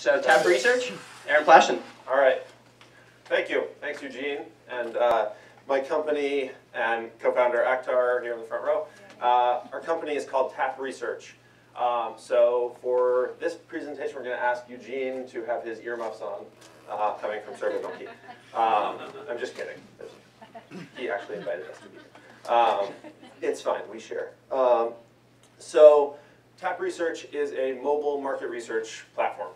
So Tap Research, Aaron Platshon. All right. Thank you. Thanks, Eugene. And uh, my company and co-founder Akhtar here in the front row. Uh, our company is called Tap Research. Um, so for this presentation, we're going to ask Eugene to have his earmuffs on, uh, coming from SurveyMonkey. Um, I'm just kidding. He actually invited us to be here. Um, it's fine. We share. Um, so Tap Research is a mobile market research platform.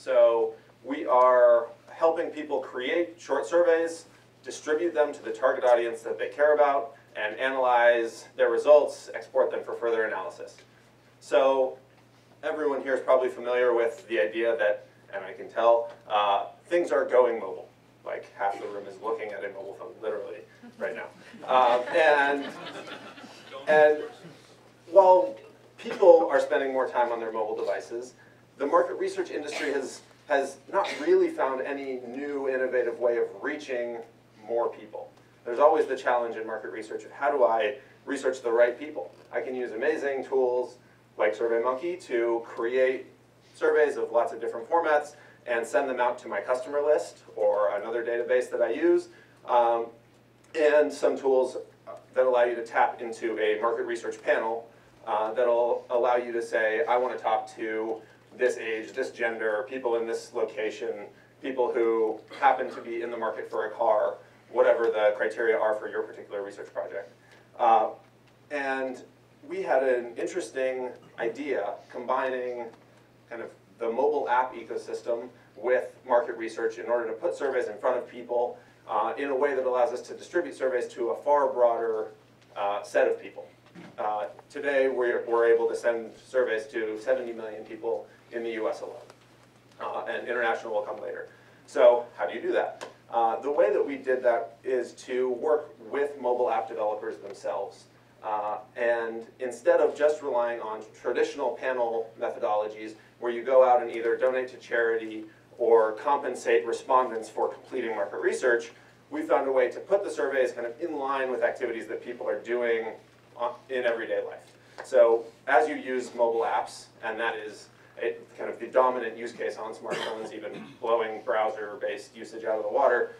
So we are helping people create short surveys, distribute them to the target audience that they care about, and analyze their results, export them for further analysis. So everyone here is probably familiar with the idea that, and I can tell, uh, things are going mobile. Like half the room is looking at a mobile phone, literally, right now. Um, and, and while people are spending more time on their mobile devices, the market research industry has, has not really found any new innovative way of reaching more people. There's always the challenge in market research of how do I research the right people? I can use amazing tools like SurveyMonkey to create surveys of lots of different formats and send them out to my customer list or another database that I use, um, and some tools that allow you to tap into a market research panel uh, that'll allow you to say, I want to talk to this age, this gender, people in this location, people who happen to be in the market for a car, whatever the criteria are for your particular research project. Uh, and we had an interesting idea combining kind of the mobile app ecosystem with market research in order to put surveys in front of people uh, in a way that allows us to distribute surveys to a far broader uh, set of people. Uh, today, we're, we're able to send surveys to 70 million people in the US alone. Uh, and international will come later. So how do you do that? Uh, the way that we did that is to work with mobile app developers themselves. Uh, and instead of just relying on traditional panel methodologies where you go out and either donate to charity or compensate respondents for completing market research, we found a way to put the surveys kind of in line with activities that people are doing in everyday life. So as you use mobile apps, and that is a, kind of the dominant use case on smartphones, even blowing browser-based usage out of the water,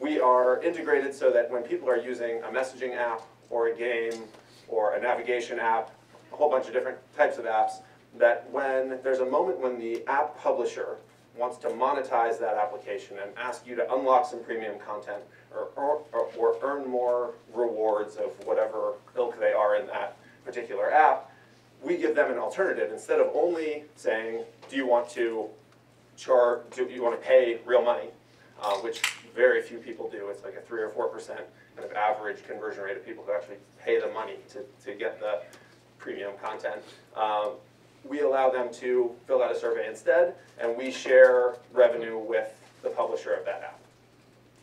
we are integrated so that when people are using a messaging app or a game or a navigation app, a whole bunch of different types of apps, that when there's a moment when the app publisher wants to monetize that application and ask you to unlock some premium content or, or, or, earn more rewards of whatever ilk they are in that particular app, we give them an alternative. Instead of only saying, do you want to charge, do you want to pay real money, uh, which very few people do. It's like a 3 or 4% kind of average conversion rate of people who actually pay the money to, to get the premium content. Um, we allow them to fill out a survey instead, and we share revenue with the publisher of that app.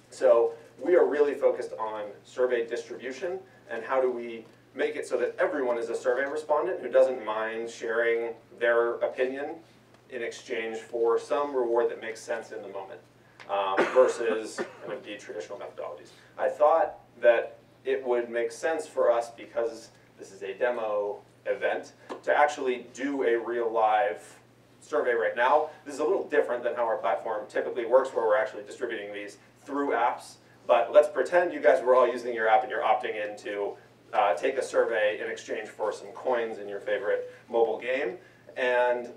So we are really focused on survey distribution and how do we make it so that everyone is a survey respondent who doesn't mind sharing their opinion in exchange for some reward that makes sense in the moment um, versus the traditional methodologies. I thought that it would make sense for us because this is a demo event to actually do a real live survey right now. This is a little different than how our platform typically works where we're actually distributing these through apps. But let's pretend you guys were all using your app and you're opting in to uh, take a survey in exchange for some coins in your favorite mobile game. And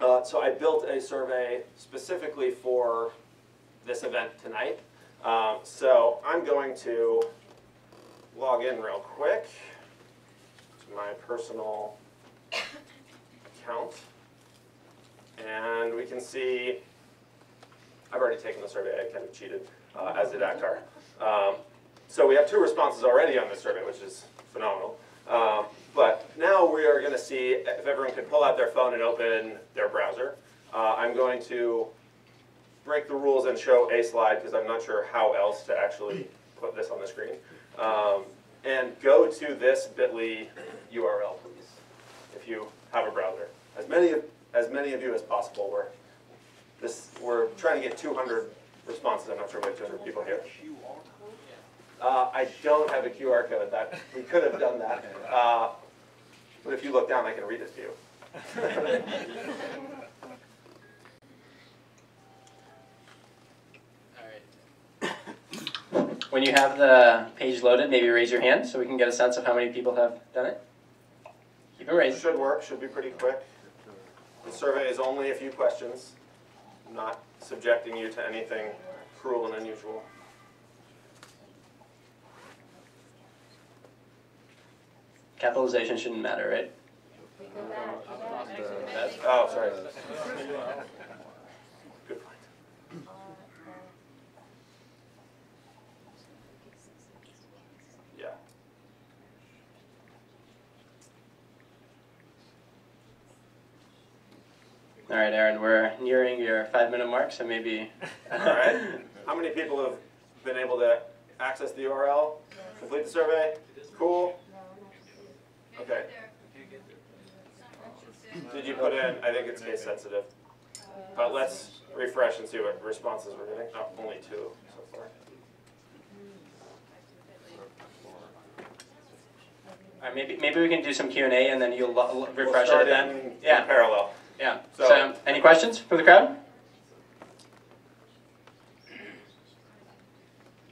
uh, so I built a survey specifically for this event tonight. Um, so I'm going to log in real quick my personal account. And we can see, I've already taken the survey, I kind of cheated, uh, as did Akhtar. Um, so we have two responses already on this survey, which is phenomenal. Um, but now we are going to see if everyone can pull out their phone and open their browser. Uh, I'm going to break the rules and show a slide because I'm not sure how else to actually put this on the screen. Um, and go to this bit.ly URL, please, if you have a browser. As many of, as many of you as possible. We're, this, we're trying to get 200 responses. I'm not sure what 200 people here. Uh, I don't have a QR code. That we could have done that, uh, but if you look down, I can read it to you. When you have the page loaded, maybe raise your hand so we can get a sense of how many people have done it. Keep it It raised. should work, should be pretty quick. The survey is only a few questions, not subjecting you to anything cruel and unusual. Capitalization shouldn't matter, right? Oh, sorry. Good point. Yeah. All right, Aaron, we're nearing your five-minute mark, so maybe. All right. How many people have been able to access the URL, complete the survey? Cool. Okay. Did you put in, I think it's case sensitive. But let's refresh and see what responses we're getting. Oh, only two so far. All right, maybe maybe we can do some Q and A, and then you'll We'll refresh start it then. Yeah. parallel. Yeah. So- So, any questions from the crowd?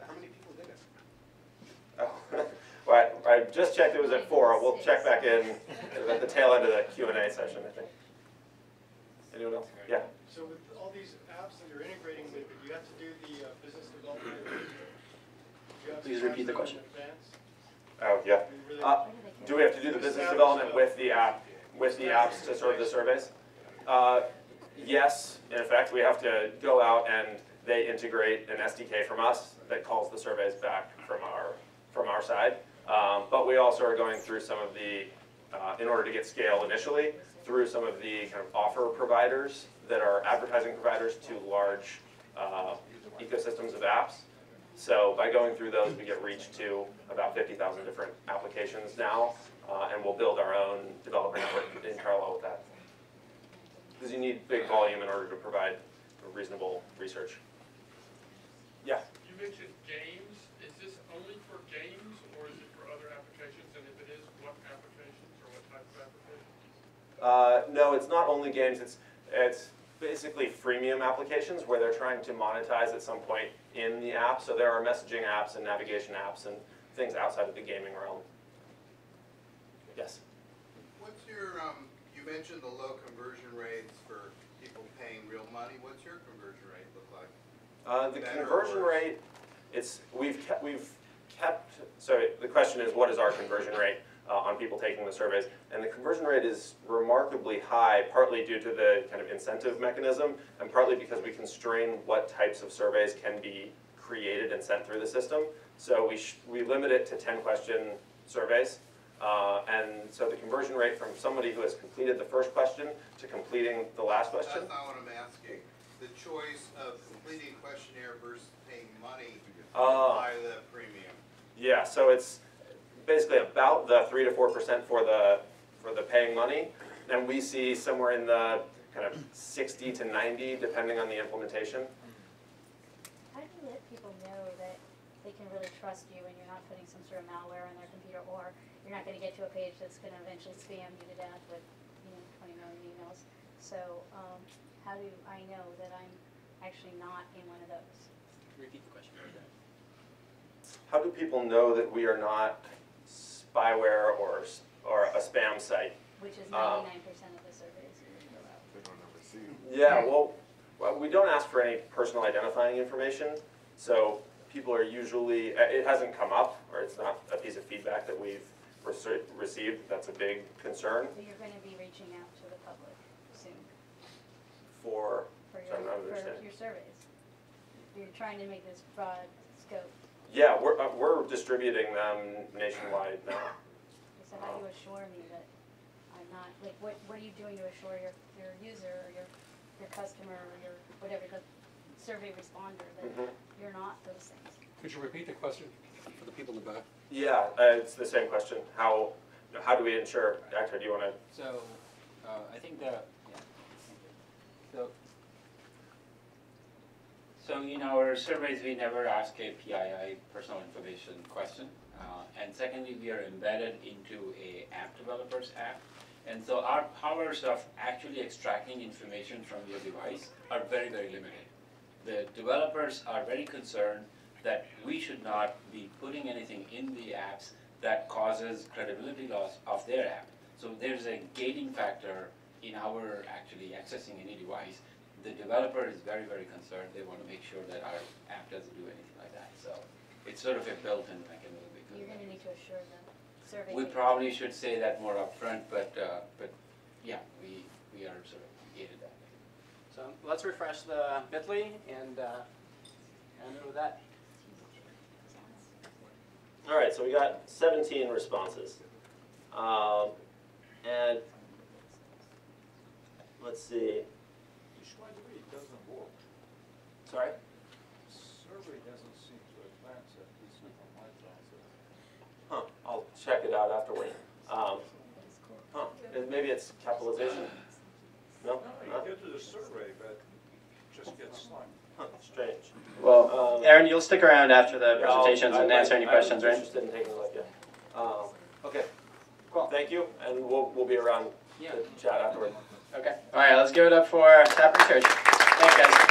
How many people did it? Oh, Well, I I just checked it was at four. We'll check back in at the tail end of the Q and A session, I think. Anyone else? Yeah. So with all these apps that you're integrating with, you have to do the uh, business development. you have to Please repeat the question. Oh, yeah. Uh, Do we have to do the business development with the app, with the apps to serve the surveys? Uh, Yes, in effect, we have to go out and they integrate an SDK from us that calls the surveys back from our, from our side. Um, But we also are going through some of the, uh, in order to get scale initially, through some of the kind of offer providers that are advertising providers to large uh, ecosystems of apps. So by going through those, we get reach to about 50,000 different applications now, uh, and we'll build our own developer network in parallel with that. Because you need big volume in order to provide reasonable research. Yeah, You mentioned games. Is this only for games or is it for other applications? And if it is, what applications or what type of applications? uh, no, it's not only games, it's, it's basically freemium applications where they're trying to monetize at some point in the app. So there are messaging apps and navigation apps and things outside of the gaming realm. Yes? What's your, um, you mentioned the low conversion rates for people paying real money. What's your conversion rate look like? Uh, the Better conversion rate, it's we've kept, we've kept, so the question is, what is our conversion rate uh, on people taking the surveys? And the conversion rate is remarkably high, partly due to the kind of incentive mechanism, and partly because we constrain what types of surveys can be created and sent through the system. So we, sh- we limit it to ten question surveys. Uh, and so the conversion rate from somebody who has completed the first question to completing the last question. That's not what I'm asking. The choice of completing a questionnaire versus paying money Oh. by the premium. Yeah, so it's basically about the three to four percent for the, for the paying money. And we see somewhere in the kind of sixty to ninety, depending on the implementation. How do you let people know that they can really trust you and you're not putting some sort of malware on their computer, or you're not gonna get to a page that's gonna eventually spam you to death with, you know, twenty million emails? So, um, how do I know that I'm actually not in one of those? Repeat the question. How do people know that we are not spyware or, or a spam site? Which is Um, ninety-nine percent of the surveys you fill out. They don't ever see them. Yeah, well, well, we don't ask for any personal identifying information, so people are usually, uh, it hasn't come up, or it's not a piece of feedback that we've rece- received, that's a big concern So you're gonna be reaching out to the public soon for, for your, Sorry, I'm not for your surveys. You're trying to make this broad scope. Yeah, we're, uh, we're distributing them nationwide now. So how do you assure me that I'm not, like, what, what are you doing to assure your, your user or your, your customer or your, whatever, the survey responder, that those things? Could you repeat the question for the people in the back? Yeah, uh, it's the same question. How, how do we ensure, Akhtar, do you wanna, So, uh, I think the, yeah, so, so in our surveys, we never ask a PII, personal information question. Uh, and secondly, we are embedded into a app developer's app. And so our powers of actually extracting information from your device are very, very limited. The developers are very concerned that we should not be putting anything in the apps that causes credibility loss of their app. So there's a gating factor in our actually accessing any device. The developer is very, very concerned, they wanna make sure that our app doesn't do anything like that, so it's sort of a built-in mechanism. You're gonna need to assure them. survey. We that- probably should say that more upfront, but, uh, but, yeah, we, we are sort of gated that. So let's refresh the Bitly and, uh, and with that. All right, so we got 17 responses. Um, and let's see. Survey doesn't work. Sorry? Survey doesn't seem to advance at least from my process. Huh, I'll check it out afterward. Um, huh, and maybe it's capitalization? No? No, Huh? you get to the survey, but just gets stuck. Strange. Well, Um, Aaron, you'll stick around after the Yeah, I'll- presentations and I- answer any I'm questions, right? interested in taking a look, yeah. Um, okay, Cool. thank you, and we'll, we'll be around Yeah. to chat afterward. Okay, all right, let's give it up for Tap Research. Thanks, guys.